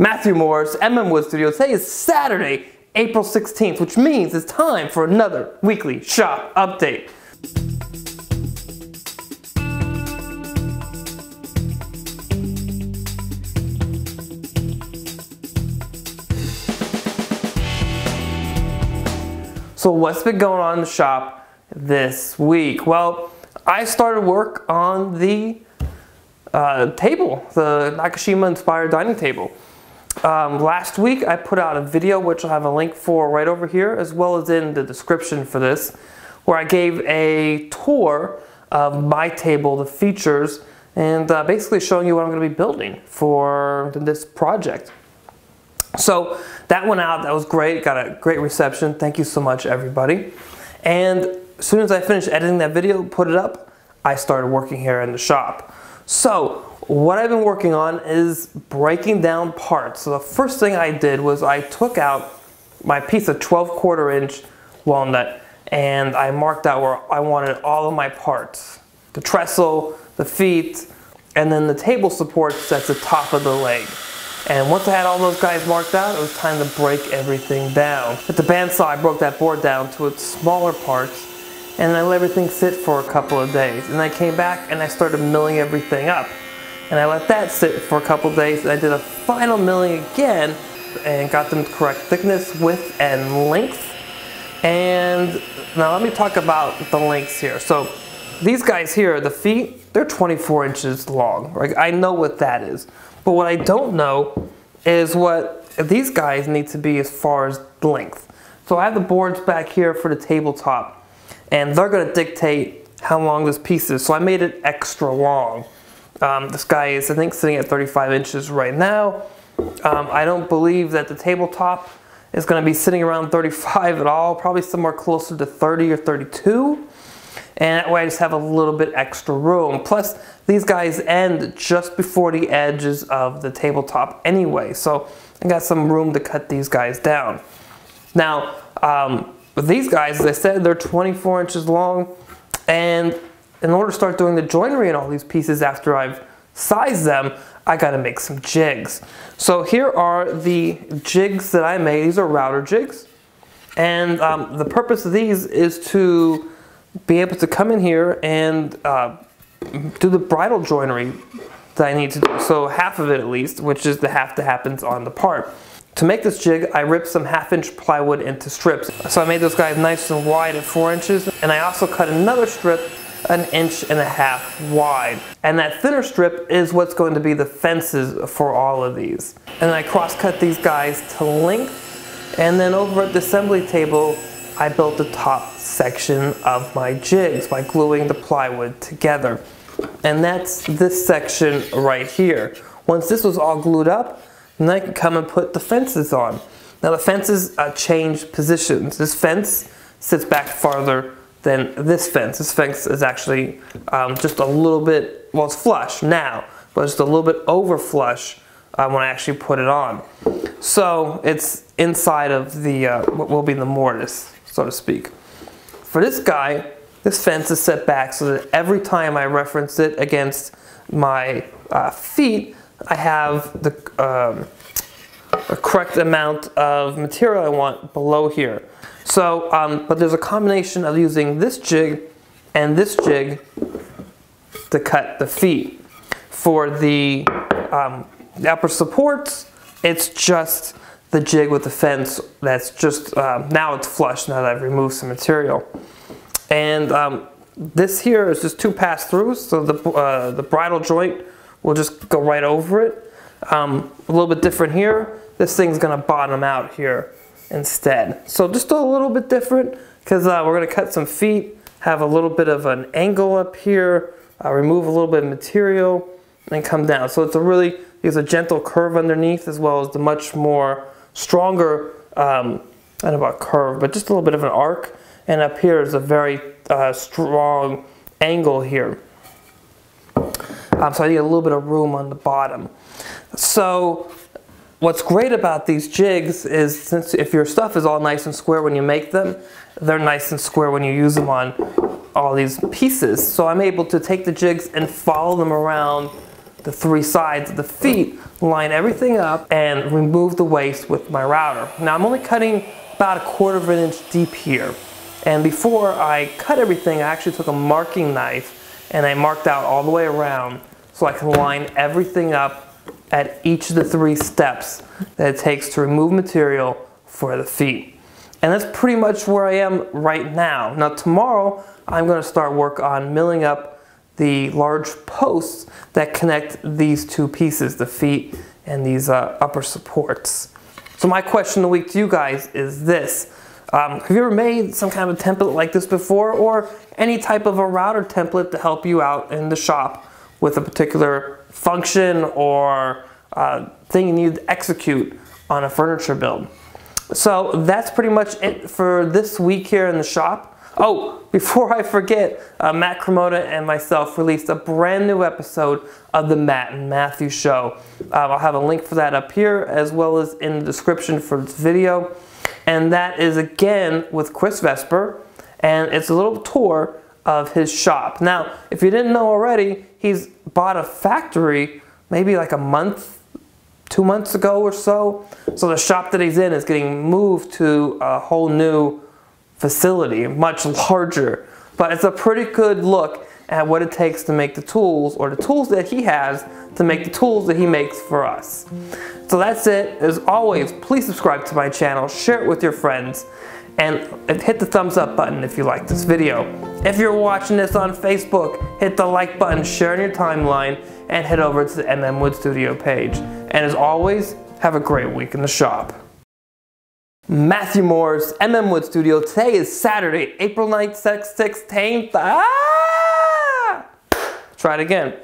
Matthew Morris, MM Wood Studio. Today is Saturday, April 16th, which means it's time for another weekly shop update. So what's been going on in the shop this week? Well, I started work on the uh, table, the Nakashima inspired dining table. Um, last week I put out a video which I'll have a link for right over here as well as in the description for this where I gave a tour of my table, the features, and uh, basically showing you what I'm going to be building for this project. So that went out, that was great, got a great reception. Thank you so much everybody. And as soon as I finished editing that video, put it up, I started working here in the shop. So what I've been working on is breaking down parts. So the first thing I did was I took out my piece of 12 quarter inch walnut and I marked out where I wanted all of my parts. The trestle, the feet, and then the table supports at the top of the leg. And once I had all those guys marked out, it was time to break everything down. At the bandsaw, I broke that board down to its smaller parts and I let everything sit for a couple of days. And I came back and I started milling everything up. And I let that sit for a couple of days. And I did a final milling again and got them correct thickness, width, and length. And now let me talk about the lengths here. So these guys here, the feet, they're 24 inches long. Right? I know what that is. But what I don't know is what these guys need to be as far as length. So I have the boards back here for the tabletop and they're going to dictate how long this piece is. So I made it extra long. Um, this guy is, I think, sitting at 35 inches right now. Um, I don't believe that the tabletop is going to be sitting around 35 at all, probably somewhere closer to 30 or 32. And that way I just have a little bit extra room. Plus, these guys end just before the edges of the tabletop anyway. So I got some room to cut these guys down. Now, um, but these guys, as I said, they're 24 inches long. And in order to start doing the joinery in all these pieces after I've sized them, I gotta make some jigs. So here are the jigs that I made. These are router jigs. And um, the purpose of these is to be able to come in here and uh, do the bridle joinery that I need to do. So half of it at least, which is the half that happens on the part. To make this jig, I ripped some half inch plywood into strips. So I made those guys nice and wide at four inches, and I also cut another strip an inch and a half wide. And that thinner strip is what's going to be the fences for all of these. And I cross cut these guys to length, and then over at the assembly table, I built the top section of my jigs by gluing the plywood together. And that's this section right here. Once this was all glued up, and I can come and put the fences on. Now the fences uh, change positions. This fence sits back farther than this fence. This fence is actually um, just a little bit, well it's flush now, but just a little bit over flush uh, when I actually put it on. So it's inside of the, uh, what will be the mortise, so to speak. For this guy, this fence is set back so that every time I reference it against my uh, feet, I have the um, correct amount of material I want below here. So, um, but there's a combination of using this jig and this jig to cut the feet. For the, um, upper supports, it's just the jig with the fence that's just, uh, now it's flush now that I've removed some material. And um, this here is just two pass-throughs, so the, uh, the bridle joint We'll just go right over it. Um, a little bit different here. This thing's gonna bottom out here instead. So just a little bit different because uh, we're gonna cut some feet, have a little bit of an angle up here, uh, remove a little bit of material, and come down. So it's a really, there's a gentle curve underneath as well as the much more stronger, um, I don't know about curve, but just a little bit of an arc. And up here is a very uh, strong angle here. Um, so I need a little bit of room on the bottom. So what's great about these jigs is since if your stuff is all nice and square when you make them, they're nice and square when you use them on all these pieces. So I'm able to take the jigs and follow them around the three sides of the feet, line everything up, and remove the waste with my router. Now I'm only cutting about a quarter of an inch deep here. And before I cut everything, I actually took a marking knife and I marked out all the way around so I can line everything up at each of the three steps that it takes to remove material for the feet. And that's pretty much where I am right now. Now tomorrow, I'm gonna start work on milling up the large posts that connect these two pieces, the feet and these uh, upper supports. So my question of the week to you guys is this. Um, have you ever made some kind of a template like this before or any type of a router template to help you out in the shop with a particular function or uh, thing you need to execute on a furniture build? So that's pretty much it for this week here in the shop. Oh, before I forget, uh, Matt Cremona and myself released a brand new episode of the Matt and Matthew Show. Uh, I'll have a link for that up here as well as in the description for this video. And that is again with Chris Vesper, and it's a little tour of his shop. Now, if you didn't know already, he's bought a factory maybe like a month two months ago or so. So the shop that he's in is getting moved to a whole new facility, much larger. But it's a pretty good look at what it takes to make the tools or the tools that he has to make the tools that he makes for us. So that's it. As always, please subscribe to my channel, share it with your friends, and hit the thumbs up button if you like this video. If you're watching this on Facebook, hit the like button, share in your timeline, and head over to the MM Wood Studio page. And as always, have a great week in the shop. Matthew Morris MM Wood Studio. Today is Saturday, April 9th, 16th. Ah! Try it again.